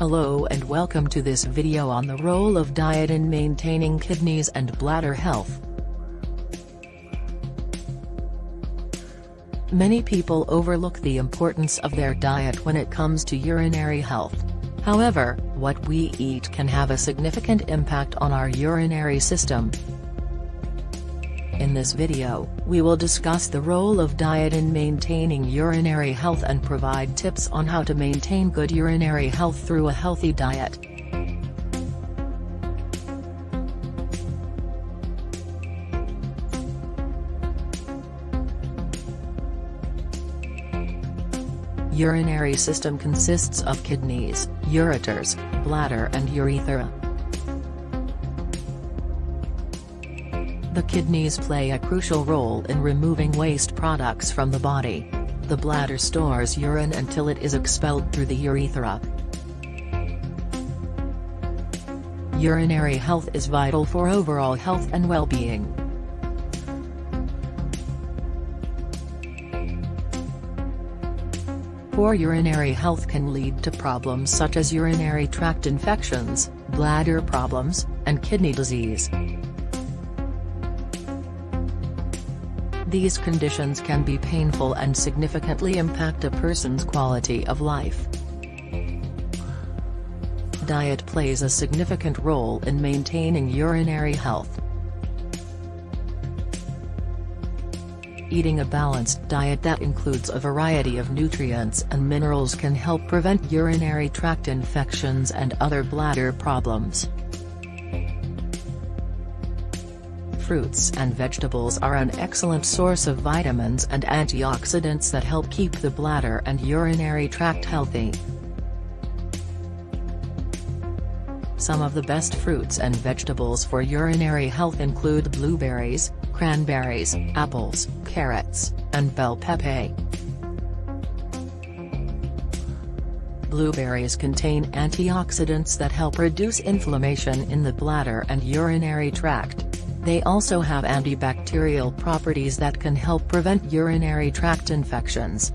Hello and welcome to this video on the role of diet in maintaining kidneys and bladder health. Many people overlook the importance of their diet when it comes to urinary health. However, what we eat can have a significant impact on our urinary system. In this video, we will discuss the role of diet in maintaining urinary health and provide tips on how to maintain good urinary health through a healthy diet. Urinary system consists of kidneys, ureters, bladder and urethra. The kidneys play a crucial role in removing waste products from the body. The bladder stores urine until it is expelled through the urethra. Urinary health is vital for overall health and well-being. Poor urinary health can lead to problems such as urinary tract infections, bladder problems, and kidney disease. These conditions can be painful and significantly impact a person's quality of life. Diet plays a significant role in maintaining urinary health. Eating a balanced diet that includes a variety of nutrients and minerals can help prevent urinary tract infections and other bladder problems. Fruits and vegetables are an excellent source of vitamins and antioxidants that help keep the bladder and urinary tract healthy. Some of the best fruits and vegetables for urinary health include blueberries, cranberries, apples, carrots, and bell pepper. Blueberries contain antioxidants that help reduce inflammation in the bladder and urinary tract. They also have antibacterial properties that can help prevent urinary tract infections.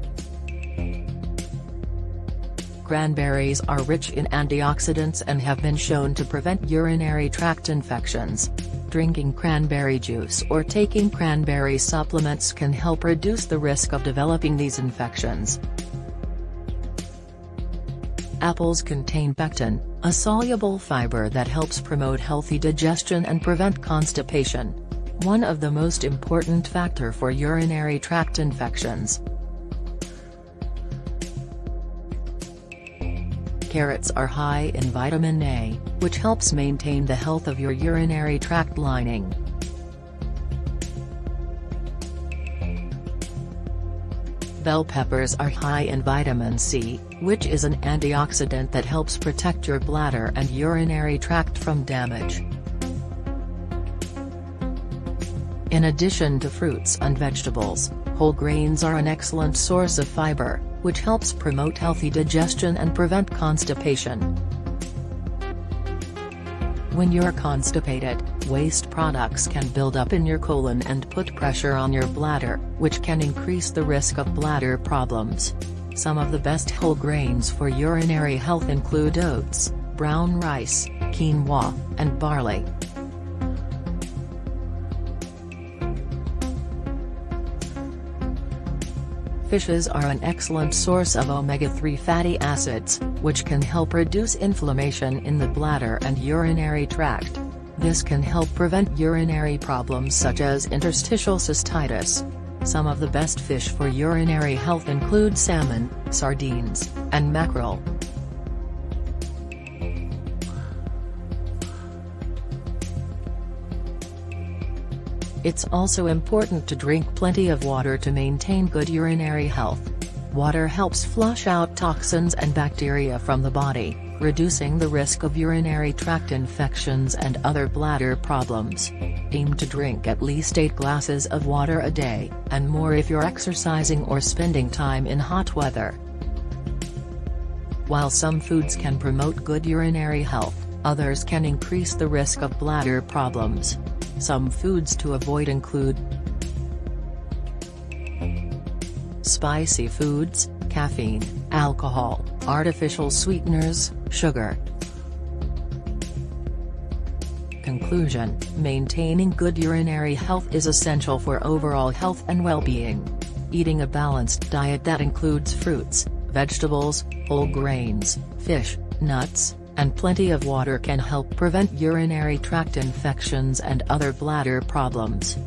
Cranberries are rich in antioxidants and have been shown to prevent urinary tract infections. Drinking cranberry juice or taking cranberry supplements can help reduce the risk of developing these infections. Apples contain pectin, a soluble fiber that helps promote healthy digestion and prevent constipation. One of the most important factor for urinary tract infections. Carrots are high in vitamin A, which helps maintain the health of your urinary tract lining. Bell peppers are high in vitamin C, which is an antioxidant that helps protect your bladder and urinary tract from damage. In addition to fruits and vegetables, whole grains are an excellent source of fiber, which helps promote healthy digestion and prevent constipation. When you're constipated, waste products can build up in your colon and put pressure on your bladder, which can increase the risk of bladder problems. Some of the best whole grains for urinary health include oats, brown rice, quinoa, and barley. Fishes are an excellent source of omega-3 fatty acids, which can help reduce inflammation in the bladder and urinary tract. This can help prevent urinary problems such as interstitial cystitis. Some of the best fish for urinary health include salmon, sardines, and mackerel. It's also important to drink plenty of water to maintain good urinary health. Water helps flush out toxins and bacteria from the body, reducing the risk of urinary tract infections and other bladder problems. Aim to drink at least 8 glasses of water a day, and more if you're exercising or spending time in hot weather. While some foods can promote good urinary health, others can increase the risk of bladder problems. Some foods to avoid include spicy foods, caffeine, alcohol, artificial sweeteners, sugar. Conclusion, maintaining good urinary health is essential for overall health and well-being. Eating a balanced diet that includes fruits, vegetables, whole grains, fish, nuts, and plenty of water can help prevent urinary tract infections and other bladder problems.